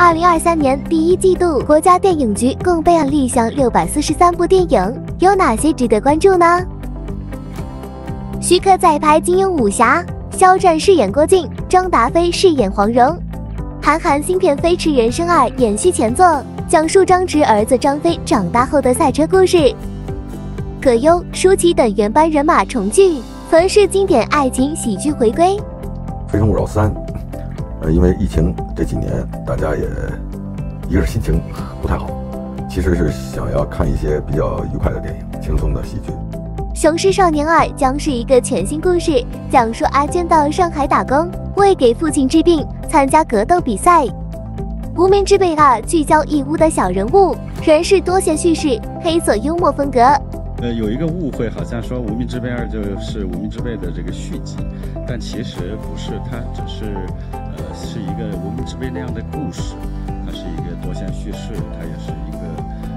二零二三年第一季度，国家电影局共备案立项六百四十三部电影，有哪些值得关注呢？徐克再拍金庸武侠，肖战饰演郭靖，张达飞饰演黄蓉。韩寒新片《飞驰人生二》延续前作，讲述张弛儿子张飞长大后的赛车故事。葛优、舒淇等原班人马重聚，冯氏经典爱情喜剧回归。《非诚勿扰三》。呃，因为疫情这几年，大家也一个是心情不太好，其实是想要看一些比较愉快的电影、轻松的喜剧。《雄狮少年二》将是一个全新故事，讲述阿娟到上海打工，为给父亲治病，参加格斗比赛。《无名之辈二》聚焦义乌的小人物，人是多线叙事，黑色幽默风格。呃，有一个误会，好像说《无名之辈二》就是《无名之辈》的这个续集，但其实不是，它只是。是一个无名之辈那样的故事，它是一个多线叙事，它也是一个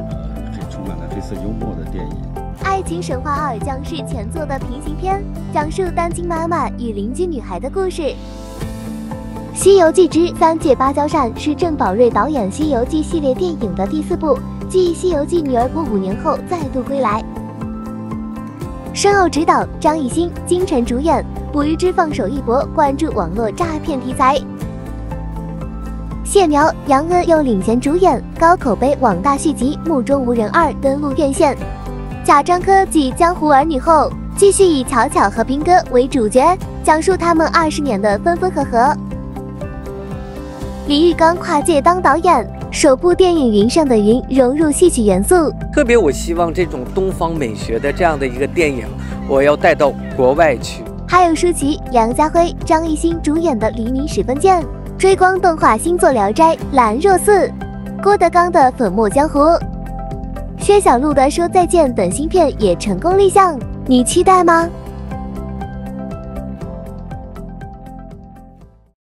呃，很充满了黑色幽默的电影。《爱情神话二》将是前作的平行篇，讲述单亲妈妈与邻居女孩的故事。《西游记之三界芭蕉扇》是郑宝瑞导演《西游记》系列电影的第四部，继《西游记》女儿国五年后再度归来。申奥执导，张艺兴、金晨主演，捕鱼之放手一搏，关注网络诈骗题材。谢苗、杨恩又领衔主演高口碑网大续集《目中无人二》登陆院线。贾樟柯继《江湖儿女》后，继续以巧巧和兵哥为主角，讲述他们二十年的分分合合。李玉刚跨界当导演，首部电影《云上的云》融入戏曲元素。特别，我希望这种东方美学的这样的一个电影，我要带到国外去。还有舒淇、梁家辉、张艺兴主演的《黎明时分见》。追光动画新作《聊斋》，兰若寺，郭德纲的《粉墨江湖》，薛小璐的《说再见》等新片也成功立项，你期待吗？